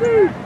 Woo!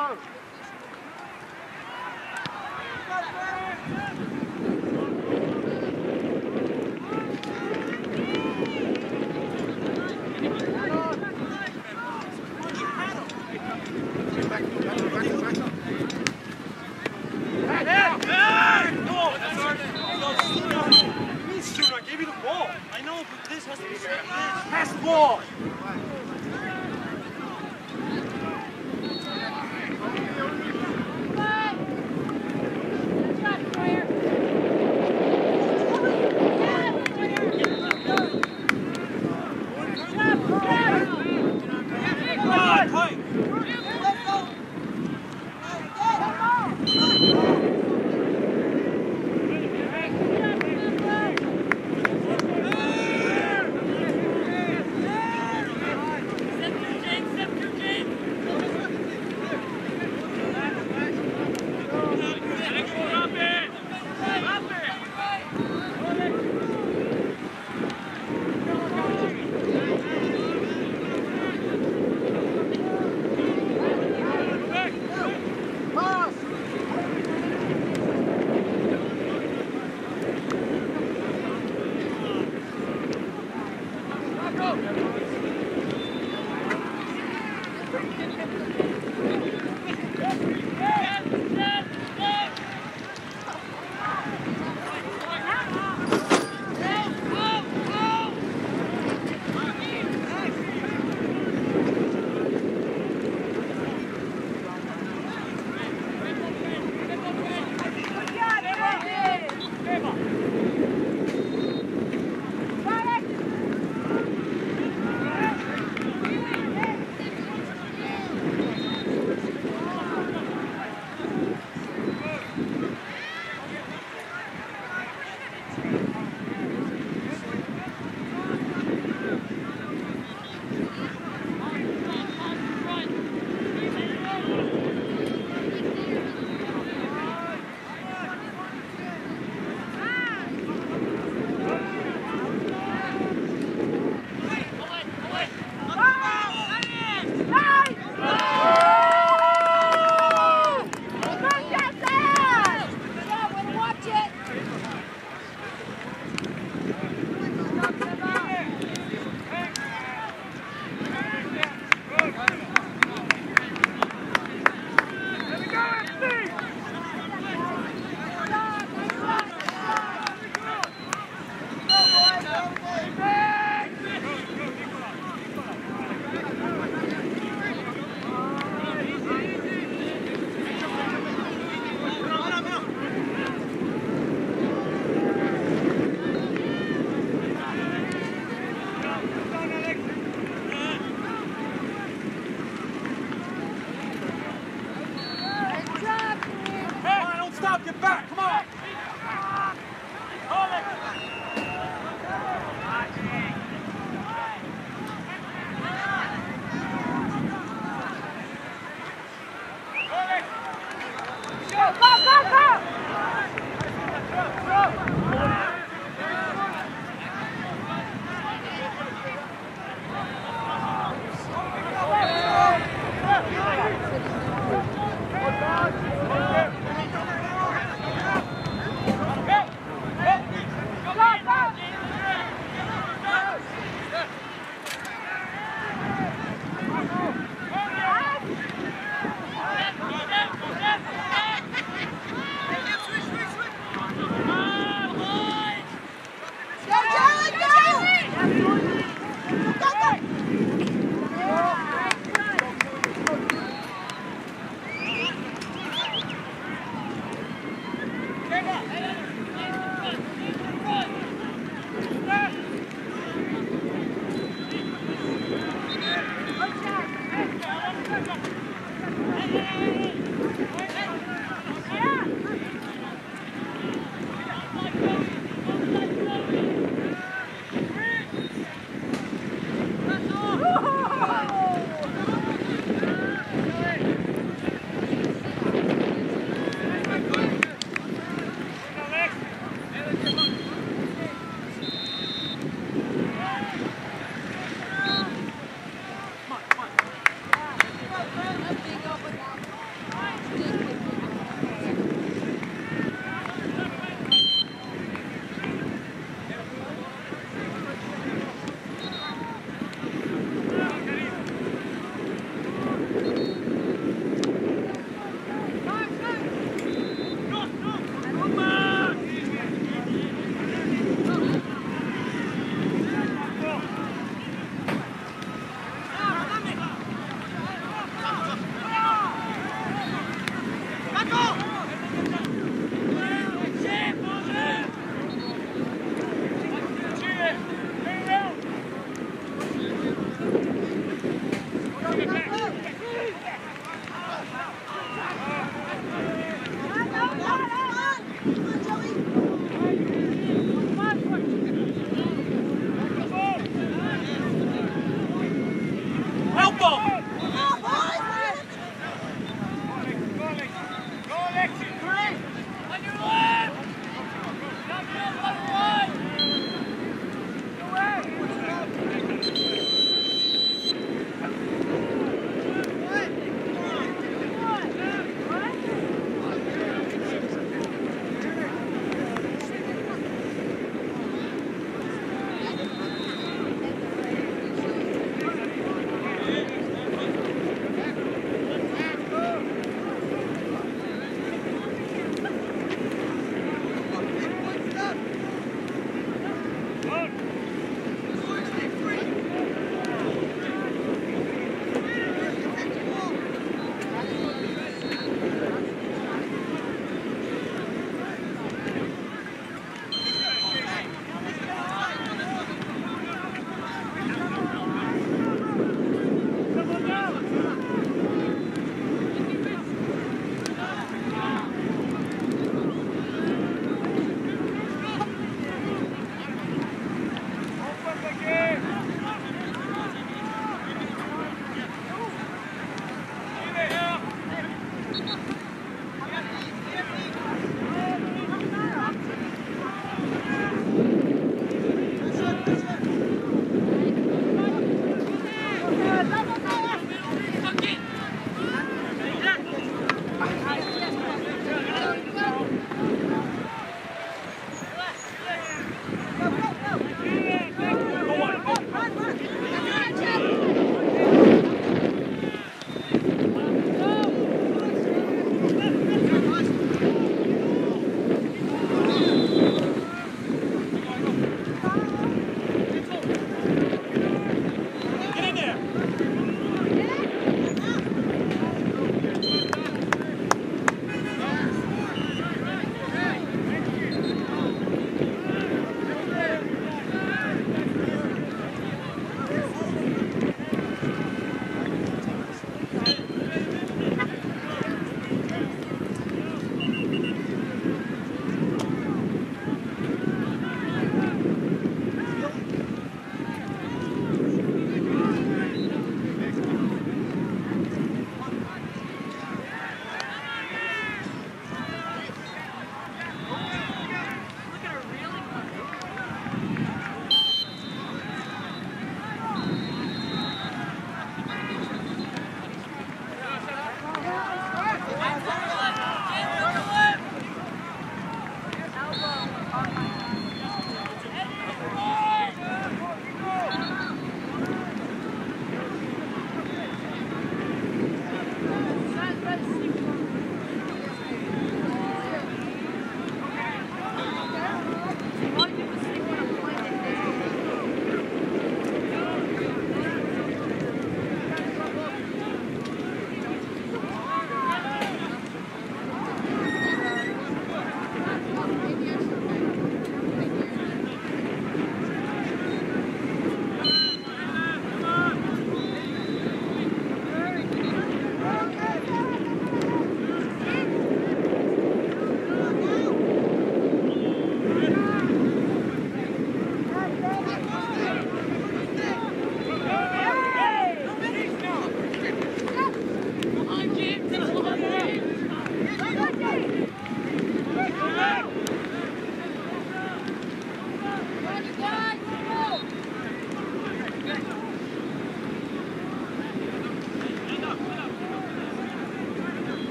Go,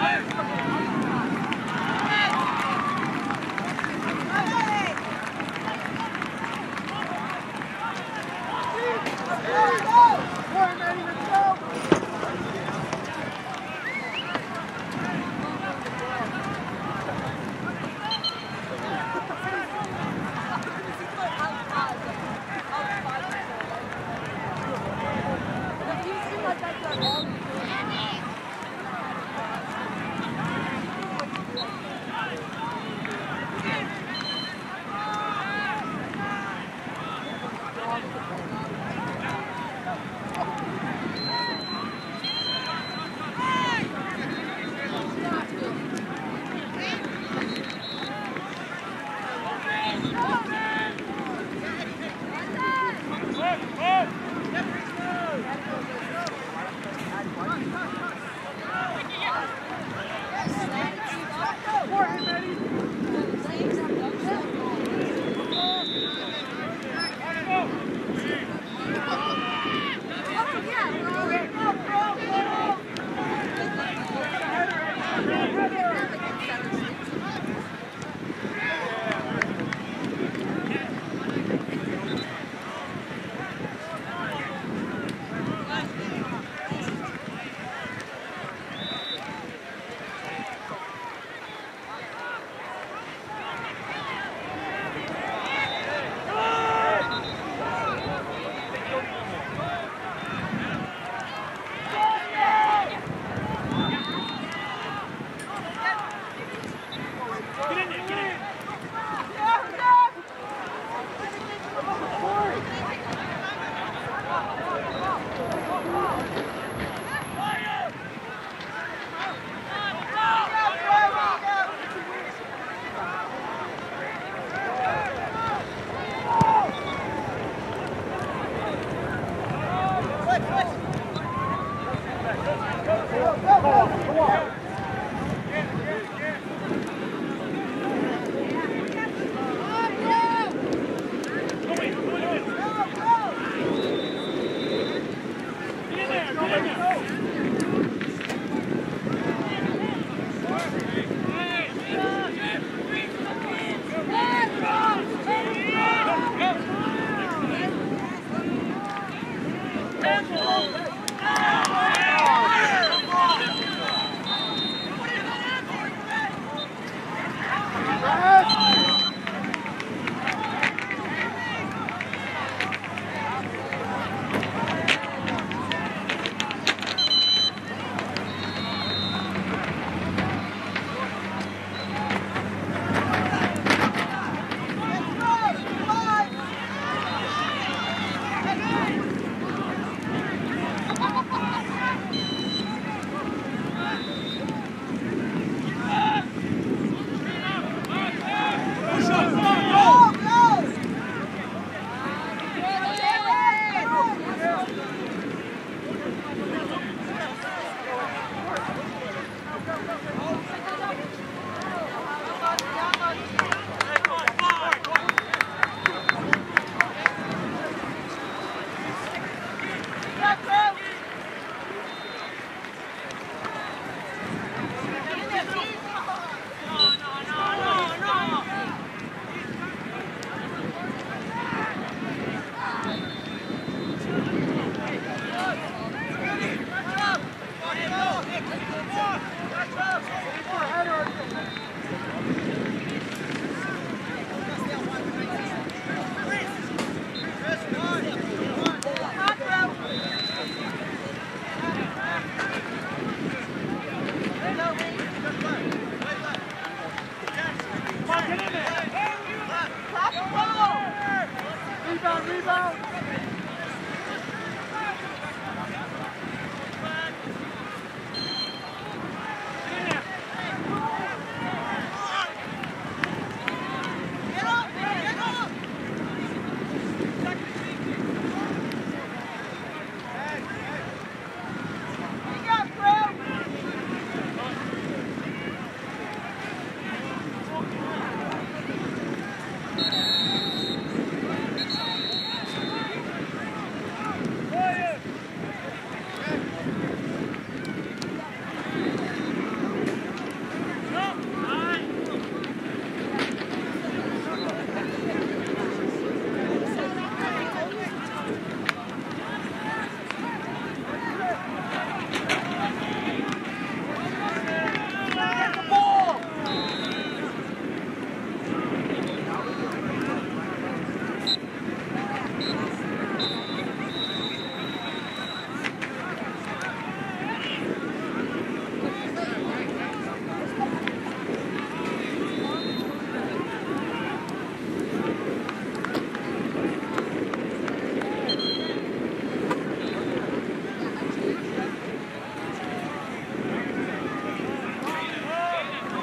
Hey!